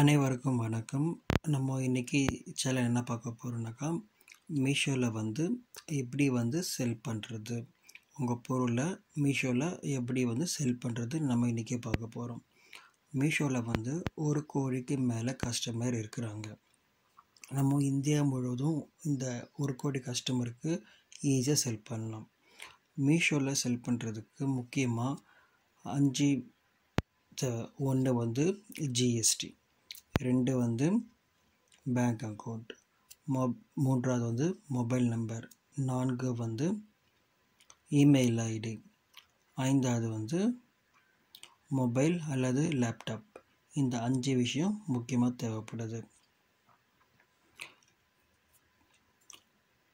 அனைவருக்கும் வணக்கம். நம்ம இன்றைக்கி சேனல் என்ன பார்க்க போகிறோம்னாக்கா மீஷோவில் வந்து எப்படி வந்து செல் பண்ணுறது உங்கள் பொருளை மீஷோவில் எப்படி வந்து செல் பண்ணுறது நம்ம இன்றைக்கி பார்க்க போகிறோம் மீஷோவில் வந்து ஒரு கோடிக்கு மேலே கஸ்டமர் இருக்கிறாங்க. நம்ம இந்தியா முழுவதும் இந்த ஒரு கோடி கஸ்டமருக்கு ஈஸியாக செல் பண்ணலாம். மீஷோவில் செல் பண்ணுறதுக்கு முக்கியமாக அஞ்சு ஒன்று வந்து ஜிஎஸ்டி ரெண்டு வந்து பேங்க் அக்கௌண்ட் மொ மூன்றாவது வந்து மொபைல் நம்பர் நான்கு வந்து இமெயில் ஐடி ஐந்தாவது வந்து மொபைல் அல்லது லேப்டாப் இந்த அஞ்சு விஷயம் முக்கியமாக தேவைப்படுது.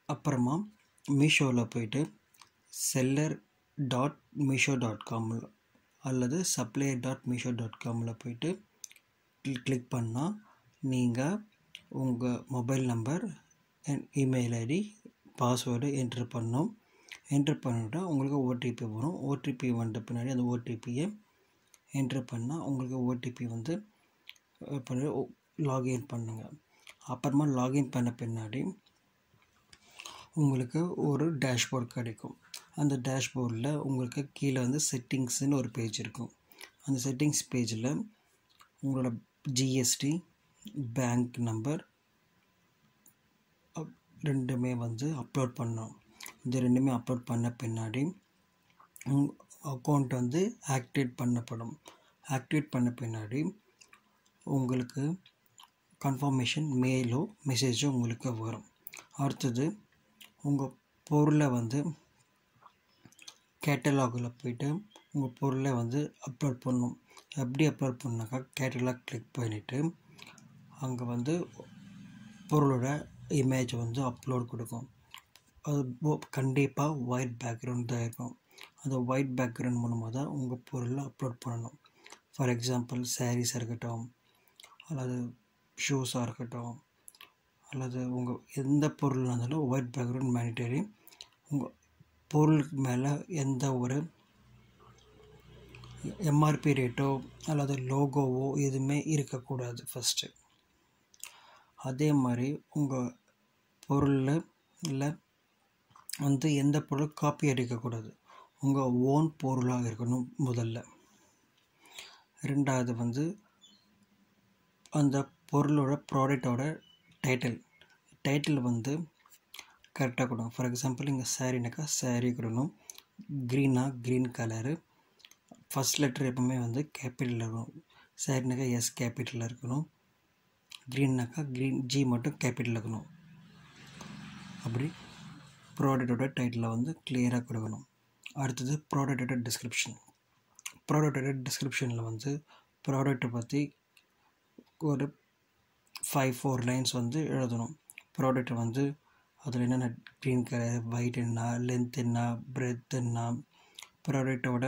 அப்புறமா மீஷோவில் போயிட்டு செல்லர் டாட் மீஷோ டாட் காமில் அல்லது சப்ளையர் டாட் மீஷோ டாட் காமில் போயிட்டு கிளிக் பண்ணால் நீங்கள் உங்கள் mobile number and email ID password enter பண்ணோம். என்ட்ரு பண்ணிவிட்டால் உங்களுக்கு ஓடிபி வரும். ஓடிபி வந்த பின்னாடி அந்த ஓடிபியை என்ட்ரு பண்ணால் உங்களுக்கு ஓடிபி வந்து லாகின் பண்ணுங்கள் அப்புறமா லாகின் பண்ண பின்னாடி உங்களுக்கு ஒரு டேஷ்போர்ட் கிடைக்கும். அந்த டேஷ்போர்டில் உங்களுக்கு கீழே வந்து செட்டிங்ஸ்னு ஒரு பேஜ் இருக்கும். அந்த செட்டிங்ஸ் பேஜில் உங்களோட ஜிஎஸ்டி பேங்க் நம்பர் ரெண்டுமே வந்து அப்லோட் பண்ணோம். இந்த ரெண்டுமே அப்லோட் பண்ண பின்னாடி அக்கௌண்ட் வந்து ஆக்டிவேட் பண்ணப்படும். ஆக்டிவேட் பண்ண பின்னாடி உங்களுக்கு கன்ஃபர்மேஷன் மெயிலோ மெசேஜோ உங்களுக்கு வரும். அடுத்தது உங்கள் பொருளை வந்து கேட்டலாகில் போய்ட்டு உங்கள் பொருளை வந்து அப்லோட் பண்ணணும் எப்படி அப்லோட் பண்ணாக்கா கேட்டலாக் கிளிக் பண்ணிவிட்டு அங்கே வந்து பொருளோட இமேஜ் வந்து அப்லோட் கொடுக்கும். அது கண்டிப்பாக ஒயிட் பேக்ரவுண்ட் தான் இருக்கும். அந்த ஒயிட் பேக்ரவுண்ட் மூலமாக தான் உங்கள் பொருளை அப்லோட் பண்ணணும். ஃபார் எக்ஸாம்பிள் சாரீஸாக இருக்கட்டும் அல்லது ஷூஸாக இருக்கட்டும் அல்லது உங்கள் எந்த பொருளாக இருந்தாலும் ஒயிட் பேக்ரவுண்ட் மேனிட்டரி உங்கள் பொருளுக்கு மேலே எந்த ஒரு எம்ஆர்பி ரேட்டோ அல்லது லோகோவோ எதுவுமே இருக்கக்கூடாது ஃபஸ்ட்டு அதே மாதிரி உங்கள் பொருளில் இல்லை வந்து எந்த பொருள் காப்பி அடிக்கக்கூடாது உங்கள் ஓன் பொருளாக இருக்கணும் முதல்ல. ரெண்டாவது வந்து அந்த பொருளோட ப்ராடக்டோட டைட்டில் டைட்டில் வந்து கரெக்டாக கொடுக்கணும் ஃபார் எக்ஸாம்பிள் இங்கே சாரீனாக்கா சாரீ கொடுக்கணும். க்ரீனாக க்ரீன் கலரு ஃபஸ்ட் லெட்டர் எப்பவுமே வந்து கேபிட்டலில் இருக்கணும். சேட்னாக்கா எஸ் கேபிட்டலில் இருக்கணும். க்ரீன்னாக்கா க்ரீன் ஜி மட்டும் கேபிட்டலில் இருக்கணும். அப்படி ப்ராடக்டோட டைட்டிலை வந்து கிளியராக கொடுக்கணும். அடுத்தது ப்ராடக்டோட டிஸ்கிரிப்ஷன் ப்ராடக்டோட டிஸ்கிரிப்ஷனில் வந்து ப்ராடக்ட்டை பற்றி ஒரு ஃபைவ் ஃபோர் லைன்ஸ் வந்து எழுதணும். ப்ராடக்ட் வந்து அதில் என்னென்ன க்ரீன் கலர் ஒயிட் என்ன லென்த் என்ன பிரெத் என்ன ப்ராடக்டோட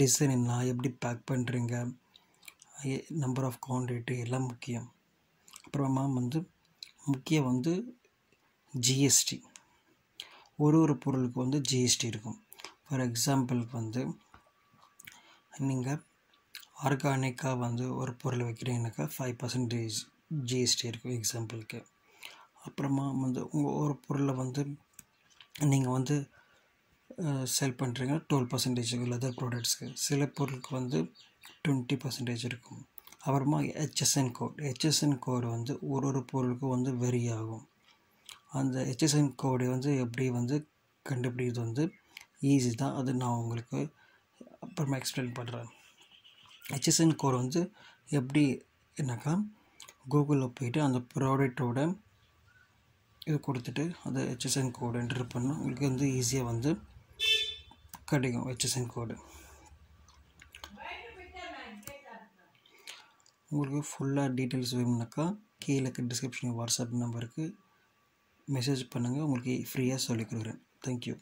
டிசைன் என்ன எப்படி பேக் பண்ணுறீங்க நம்பர் ஆஃப் குவான்டிட்டி எல்லாம் முக்கியம். அப்புறமா வந்து முக்கியம் வந்து ஜிஎஸ்டி ஒரு ஒரு பொருளுக்கு வந்து ஜிஎஸ்டி இருக்கும். ஃபார் எக்ஸாம்பிளுக்கு வந்து நீங்கள் ஆர்கானிக்காக வந்து ஒரு பொருள் வைக்கிறீங்கனாக்கா ஃபைவ் பர்சன்டேஜ் ஜிஎஸ்டி இருக்கும் எக்ஸாம்பிளுக்கு அப்புறமா வந்து உங்கள் ஒரு பொருளை வந்து நீங்கள் வந்து செல் பண்ணுறீங்க டுவெல் பர்சன்டேஜ் லெதர் ப்ராடக்ட்ஸ்க்கு சில பொருளுக்கு வந்து டுவெண்ட்டி பர்சன்டேஜ் இருக்கும். அப்புறமா ஹெச்எஸ்என் கோட் ஹெச்எஸ்என் கோடு வந்து ஒரு ஒரு பொருளுக்கும் வந்து வெரி ஆகும். அந்த ஹெச்எஸ்என் கோடை வந்து எப்படி வந்து கண்டுபிடிக்கிறது வந்து ஈஸி தான். அது நான் உங்களுக்கு அப்புறமா எக்ஸ்பிளைன் பண்ணுறேன் ஹெச்எஸ்என் கோடு வந்து எப்படி என்னக்கா? கூகுளில் போயிட்டு அந்த ப்ராடக்டோட இது கொடுத்துட்டு அந்த ஹெச்எஸ்என் கோடு என்ட்ரு பண்ணால் உங்களுக்கு வந்து ஈஸியாக வந்து கிடைக்கும் ஹெச்எஸ்என் கோடு. உங்களுக்கு ஃபுல்லாக டீட்டெயில்ஸ் வேணும்னாக்கா கீழே டிஸ்கிரிப்ஷன் வாட்ஸ்அப் நம்பருக்கு மெசேஜ் பண்ணுங்கள் உங்களுக்கு ஃப்ரீயாக சொல்லிக் கொடுக்குறேன். தேங்க்யூ